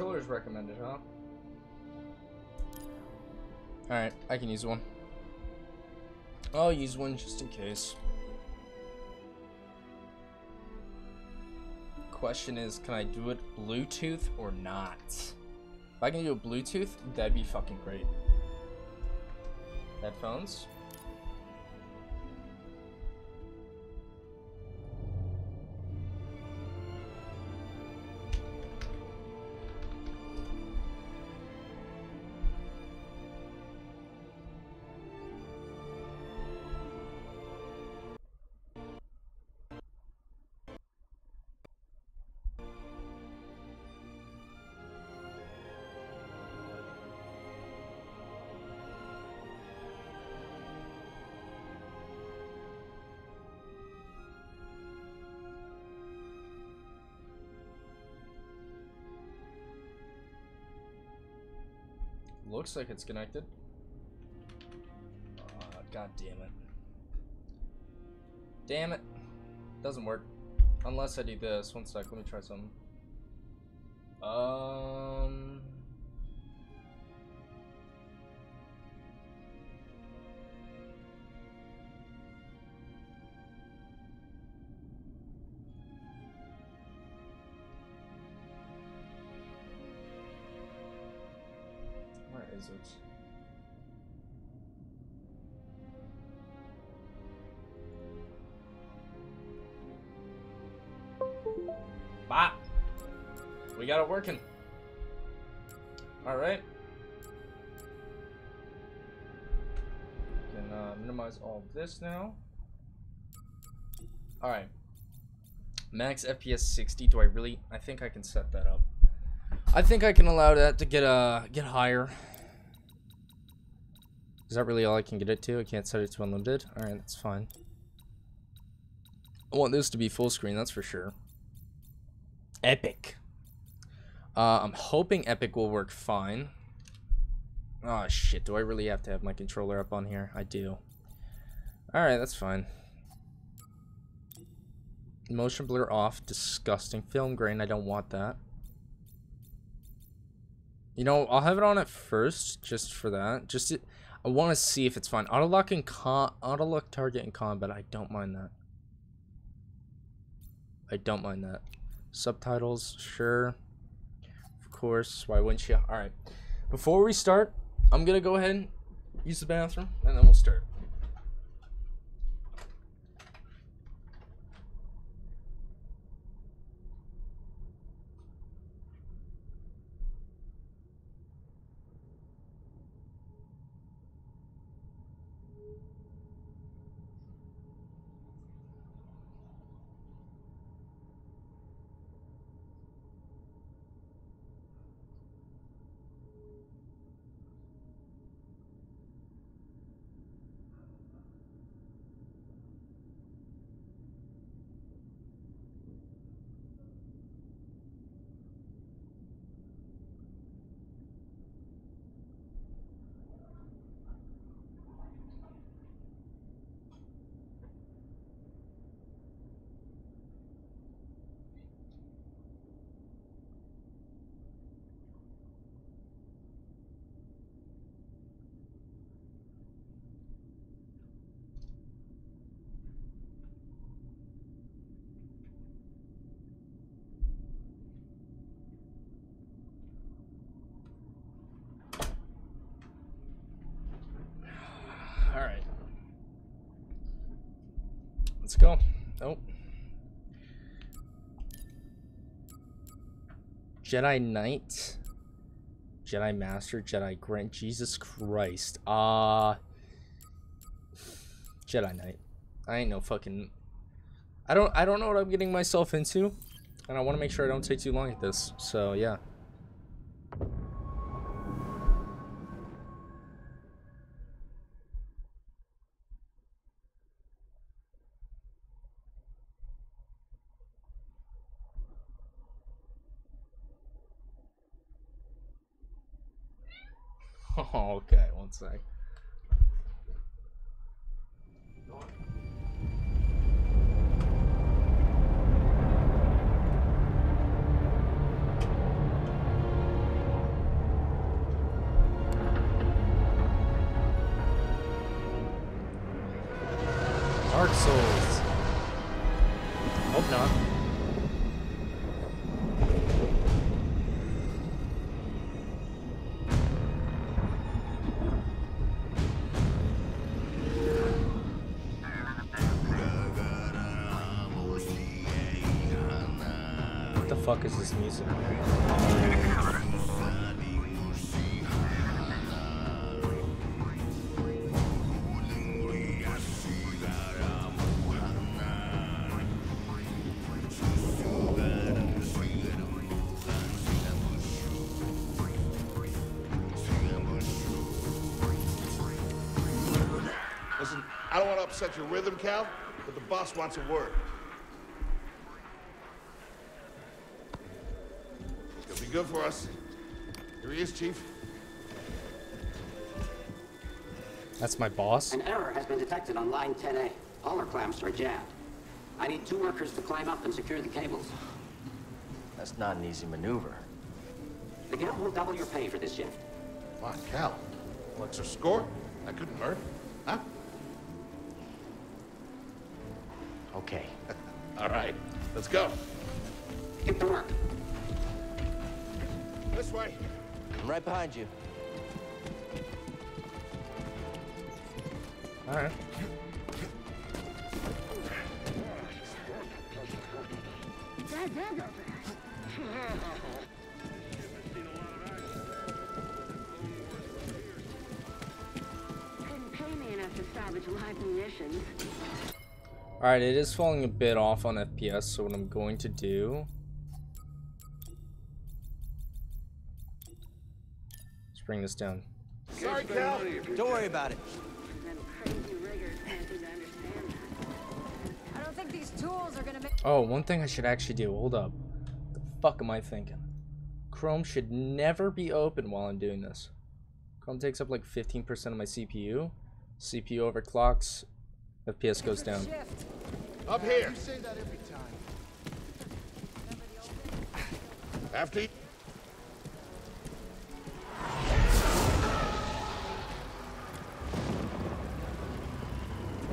Controller's recommended, huh? Alright, I can use one. I'll use one just in case. Question is, can I do it Bluetooth or not? If I can do a Bluetooth, that'd be fucking great. Headphones. Looks like it's connected. God damn it. Damn it. Doesn't work. Unless I do this. One sec, let me try something. Now. Alright. Max FPS 60. Do I really? I think I can set that up. I think I can allow that to get uh get higher. Is that really all I can get it to? I can't set it to unlimited? Alright, that's fine. I want this to be full screen, that's for sure. Epic. Uh, I'm hoping Epic will work fine. Oh shit, do I really have to have my controller up on here? I do. Alright, that's fine. Motion blur off. Disgusting. Film grain, I don't want that. You know, I'll have it on at first, just for that. Just to, I want to see if it's fine. Auto lock and con auto lock target in combat. I don't mind that. I don't mind that. Subtitles, sure. Of course. Why wouldn't you? All right. Before we start, I'm gonna go ahead and use the bathroom, and then we'll start. All right. Let's go. Oh. Jedi Knight. Jedi Master, Jedi Grant, Jesus Christ. Uh Jedi Knight. I ain't no fucking I don't I don't know what I'm getting myself into. And I want to make sure I don't take too long at this. So yeah. Oh, okay, fuck is this music? Listen, I don't want to upset your rhythm, Cal, but the boss wants a word. Good for us. Here he is, Chief. That's my boss? An error has been detected on line 10A. All our clamps are jammed. I need two workers to climb up and secure the cables. That's not an easy maneuver. The guild will double your pay for this shift. Come on, Cal. What's our score? That couldn't hurt. Huh? Okay. All right, let's go. Get to work. This way. I'm right behind you. Alright. Couldn't pay me enough to salvage live munitions. Alright, it is falling a bit off on FPS, so what I'm going to do... bring this down. Sorry, Cal. Don't worry about it. Them crazy riggers can't seem to understand that. I don't think these tools are gonna make. Oh, one thing I should actually do. Hold up. The fuck am I thinking? Chrome should never be open while I'm doing this. Chrome takes up like 15% of my CPU. CPU overclocks. FPS goes down. Up here. After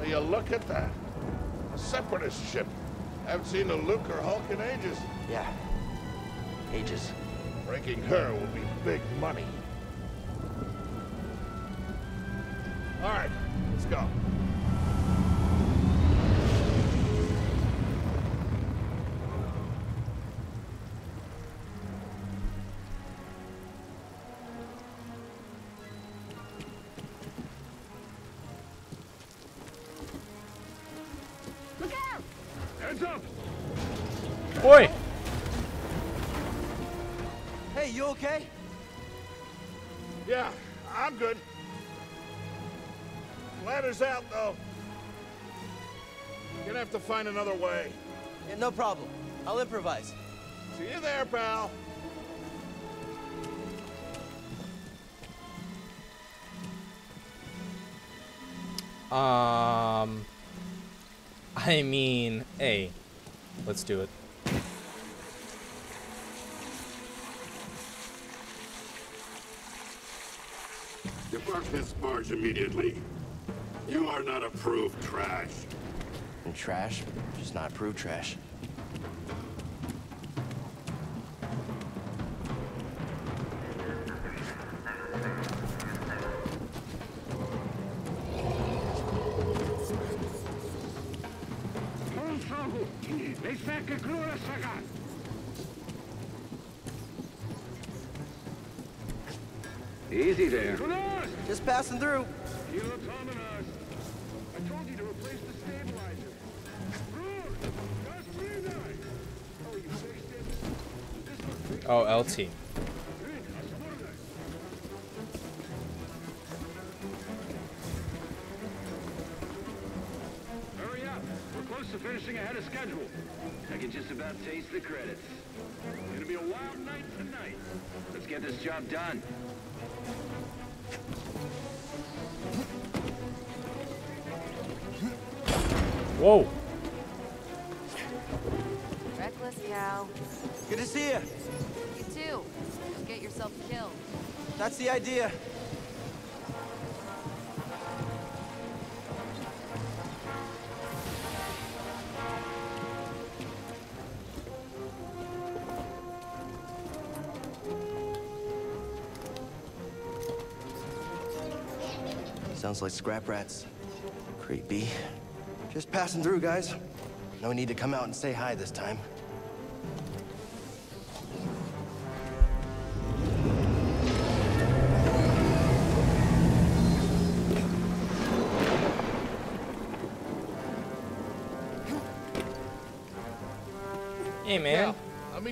Will you look at that? A separatist ship. Haven't seen a Lucrehulk in ages. Yeah. Ages. Breaking her will be big money. All right, let's go. Find another way. Yeah, no problem. I'll improvise. See you there, pal. Um... I mean, hey. Let's do it. Depart this barge immediately. You are not approved trash. And trash, just not approved trash. Easy there. Just passing through. Oh, LT. Hurry up. We're close to finishing ahead of schedule. I can just about taste the credits. It's gonna be a wild night tonight. Let's get this job done. Whoa! Reckless gal. Good to see you. You too. You get yourself killed. That's the idea. Sounds like scrap rats. Creepy. Just passing through, guys. No need to come out and say hi this time.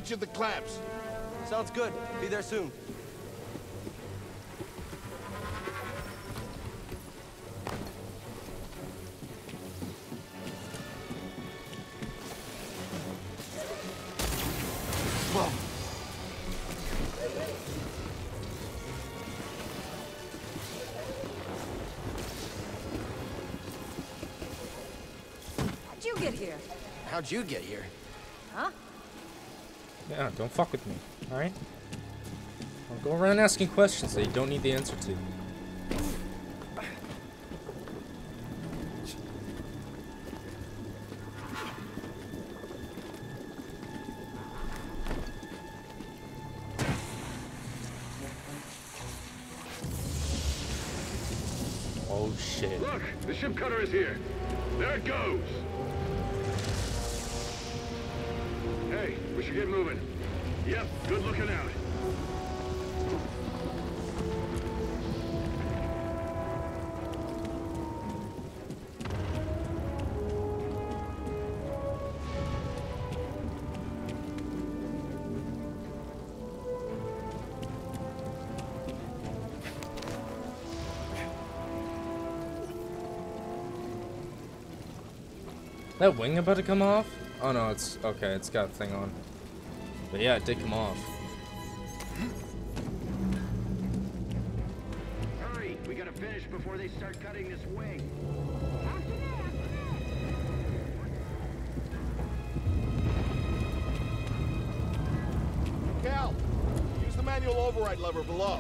You at the clamps. Sounds good. Be there soon. How'd you get here? How'd you get here? Huh? Yeah, don't fuck with me, alright? Don't go around asking questions that you don't need the answer to. Oh shit. Look, the ship cutter is here. There it goes. That wing about to come off? Oh no, it's okay, it's got a thing on. But yeah, it did come off. Hurry, we gotta finish before they start cutting this wing. Cal, use the manual override lever below.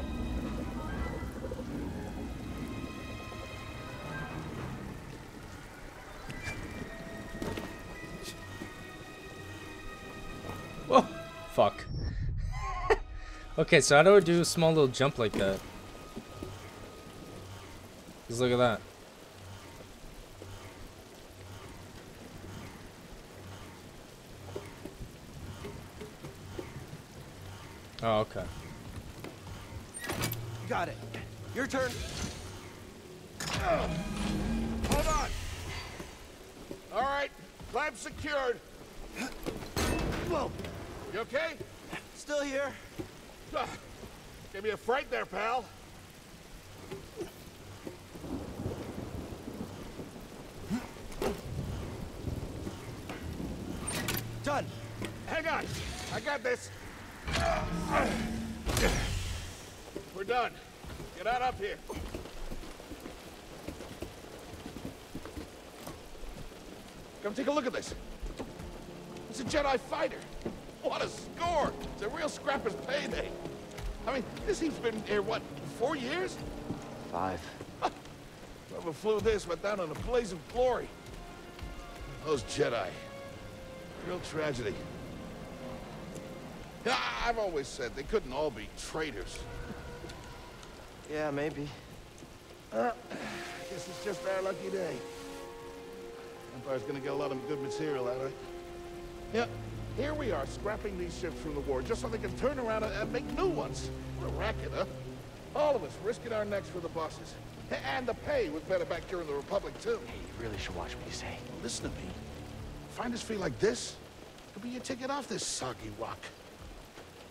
Okay, so how do I do a small little jump like that? Just look at that. Oh, okay. Done. Hang on. I got this. We're done. Get out up here. Come take a look at this. It's a Jedi fighter. What a score! It's a real scrapper's payday. I mean, this thing's been here, what, four years? Five. Whoever flew this went down in a blaze of glory. Those Jedi. Real tragedy. Yeah, I've always said they couldn't all be traitors. Yeah, maybe. Uh, guess it's just our lucky day. Empire's gonna get a lot of good material out of it. Yeah, here we are, scrapping these ships from the war just so they can turn around and, and make new ones. What a racket, huh? All of us risking our necks for the bosses. And the pay was better back during the Republic, too. Hey, you really should watch what you say. Listen to me. Find us feel like this, could be your ticket off this soggy rock.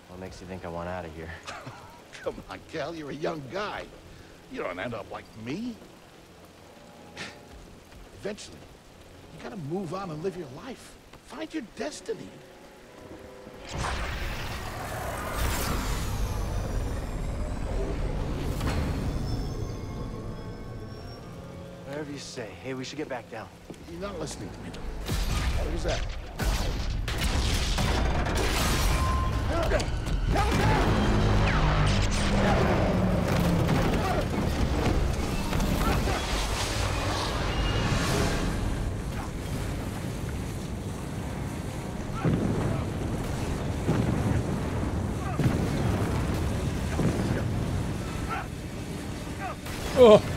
What makes you think I want out of here? Come on, Cal, you're a young guy. You don't end up like me. Eventually, you gotta move on and live your life. Find your destiny. Whatever you say. Hey, we should get back down. You're not listening to me, was that? Oh,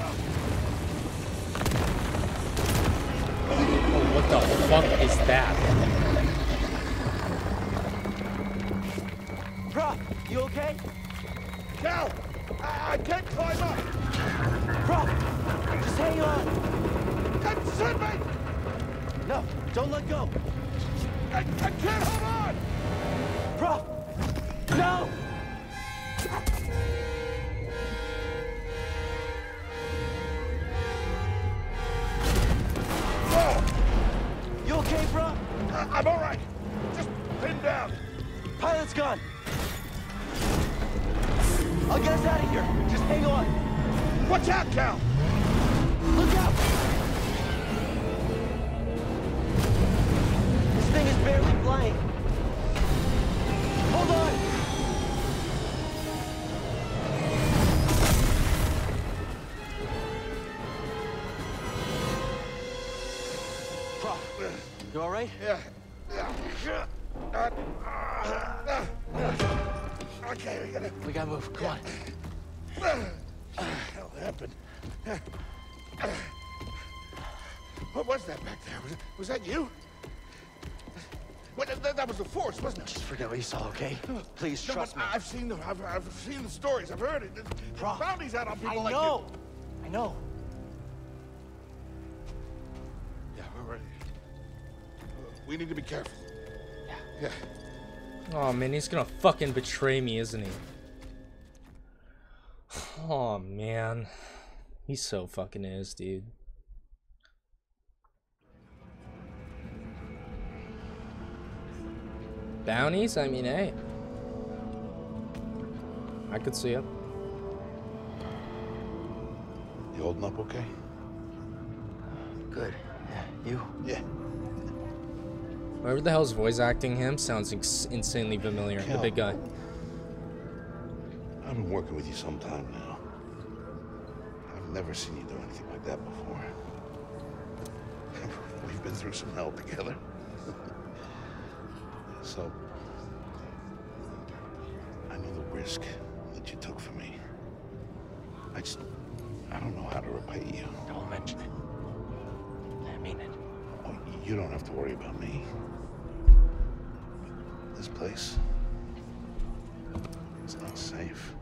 all right? Yeah. Yeah. Okay, we gotta. We gotta move. Come on. hell happened? What was that back there? Was, was that you? What, that, that was the force, wasn't it? Just forget what you saw, okay? Please No, trust me. I've seen the I've, I've seen the stories. I've heard it. There's bounties out on people I like know. I know. you. Yeah, We need to be careful. Yeah. Oh man, he's gonna fucking betray me, isn't he? Oh man. He so fucking is, dude. Bounties? I mean, hey. I could see it. You holding up okay? Good. Yeah, you? Yeah. Whoever the hell's voice acting him sounds ins- insanely familiar. The big guy. I've been working with you some time now. I've never seen you do anything like that before. We've been through some hell together. so, I know the risk that you took for me. I just, I don't know how to repay you. Don't mention it. I mean it. You don't have to worry about me. This place, it's not safe.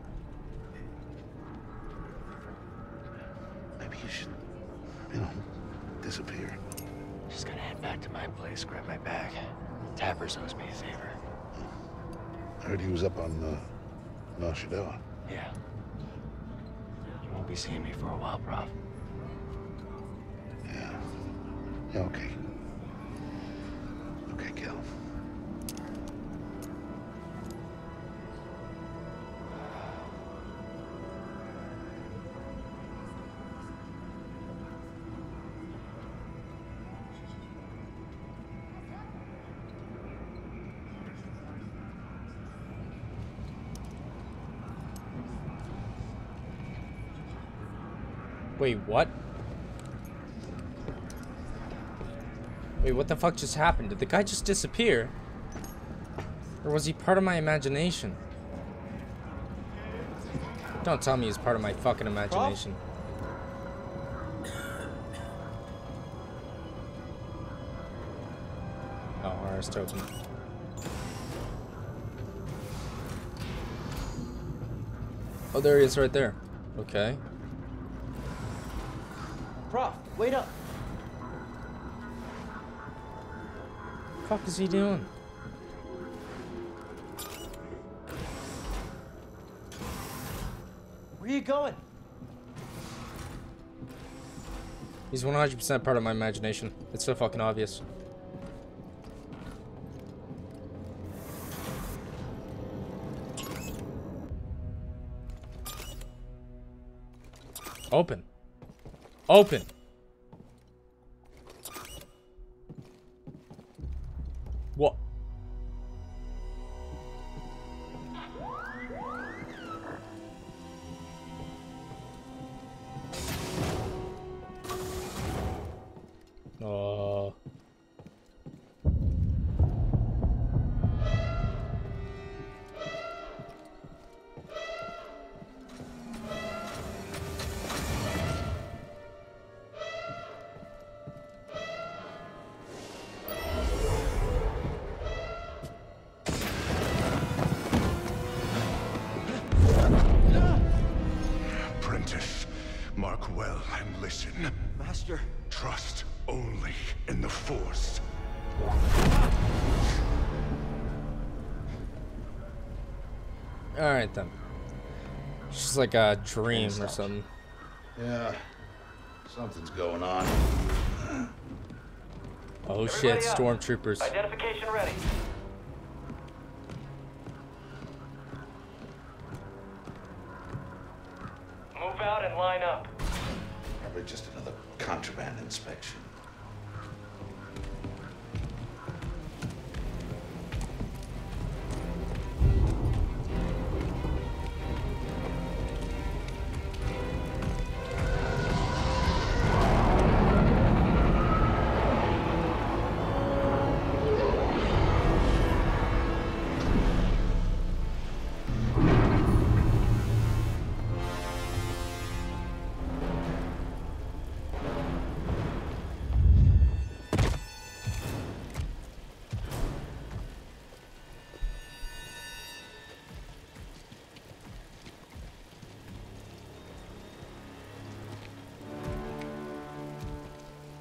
Maybe you should, you know, disappear. Just gotta head back to my place, grab my bag. Tappers owes me a favor. I heard he was up on uh, Nar Shaddaa. Yeah. You won't be seeing me for a while, Prauf. Yeah. Yeah, okay. Okay, Cal. Wait, what? Wait, what the fuck just happened? Did the guy just disappear? Or was he part of my imagination? Don't tell me he's part of my fucking imagination. Oh, token. Oh, there he is right there. Okay. Prauf, wait up. Fuck is he doing? Where are you going? He's 100% part of my imagination. It's so fucking obvious. Open. Open. Master. Trust only in the Force. Alright then. It's just like a dream or something. Yeah, something's going on. Oh shit, Everybody up. stormtroopers. Identification ready.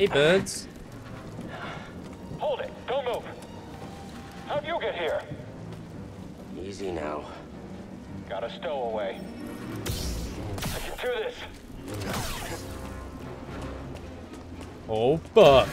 Hey, birds. Hold it. Don't move. How'd you get here? Easy now. Got a stowaway. I can do this. Oh, fuck.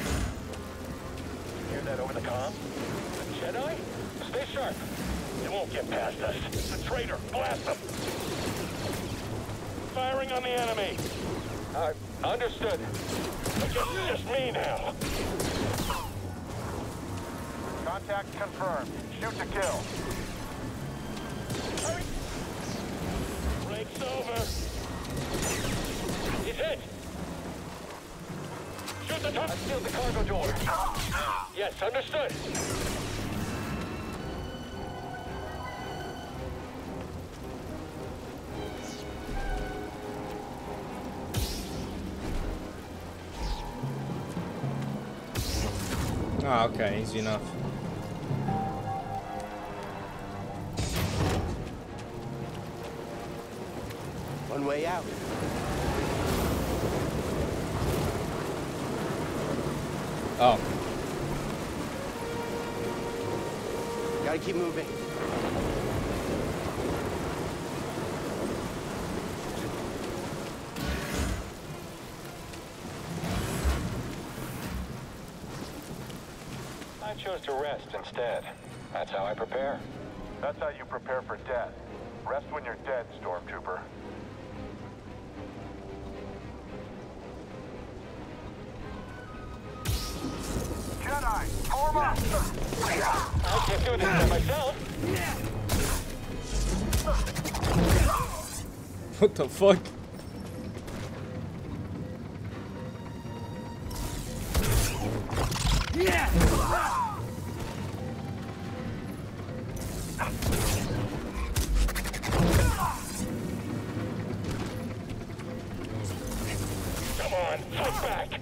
Oh, okay, easy enough. One way out. Oh, Gotta keep moving. to rest instead. That's how I prepare. That's how you prepare for death. Rest when you're dead, Stormtrooper. Jedi, form up! I can't do this by myself! What the fuck? Come on, fight back!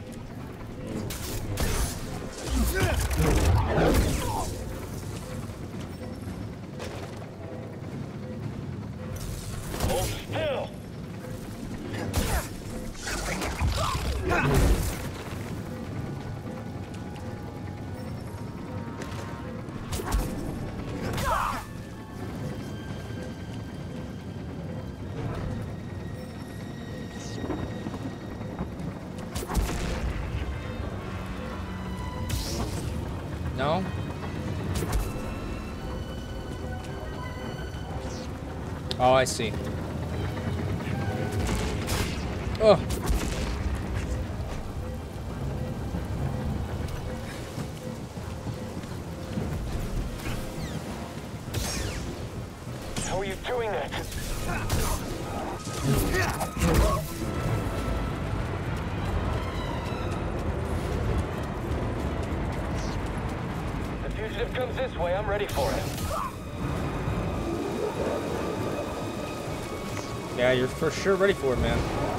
Oh, I see. Oh. How are you doing that? The fugitive comes this way, I'm ready for it. Yeah, you're for sure ready for it, man.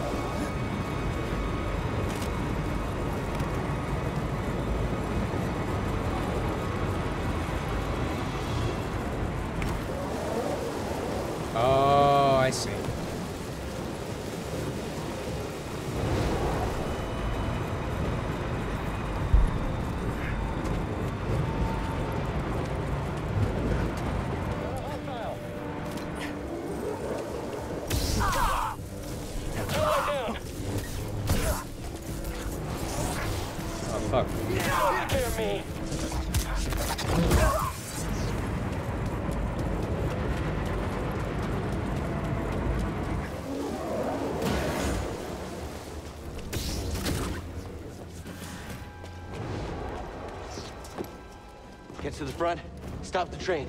To the front. Stop the train.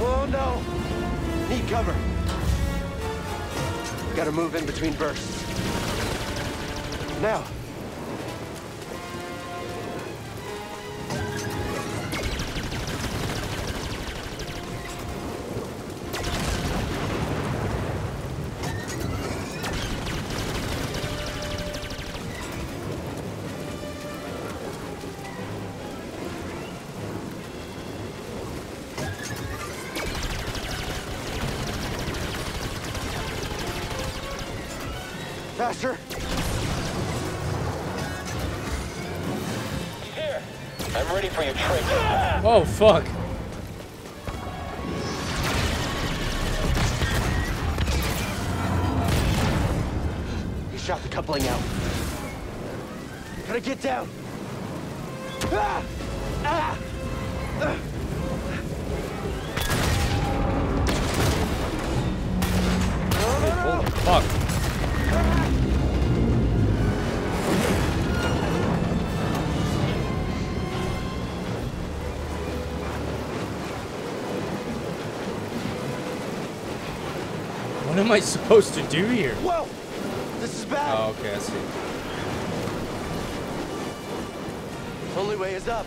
Oh no! Need cover. Gotta move in between bursts. Now. Oh, fuck. He shot the coupling out. Gotta get down. What am I supposed to do here? Whoa! This is bad. Oh, okay, I see. Only way is up.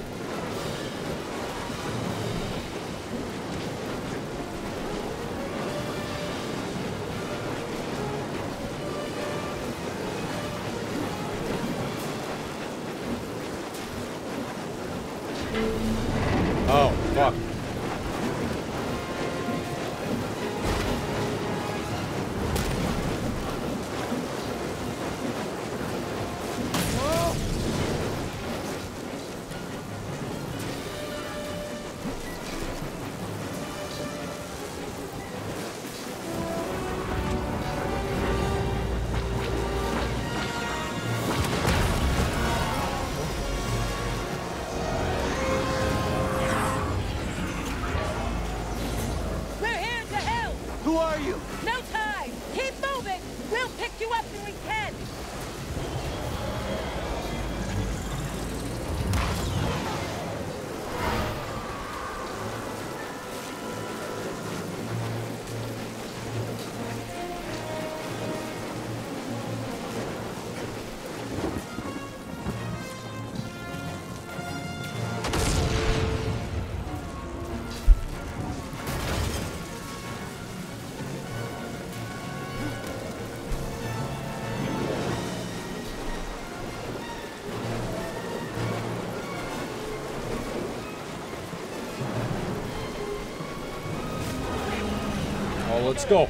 Let's go.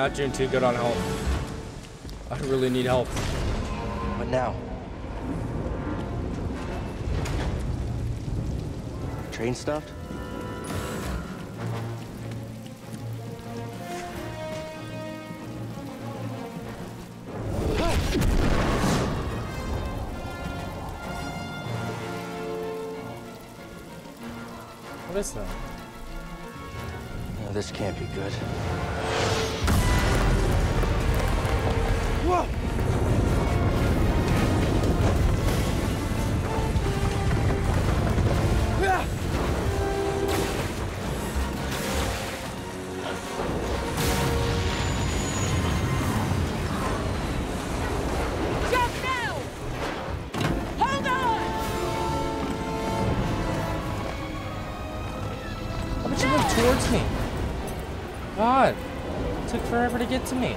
Not doing too good on health. I really need help. But now? Train stopped? What is that? No, this can't be good. Move towards me? God, it took forever to get to me.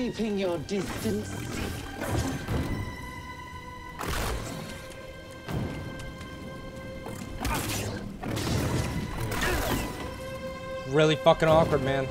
Keeping your distance? Really fucking awkward, man.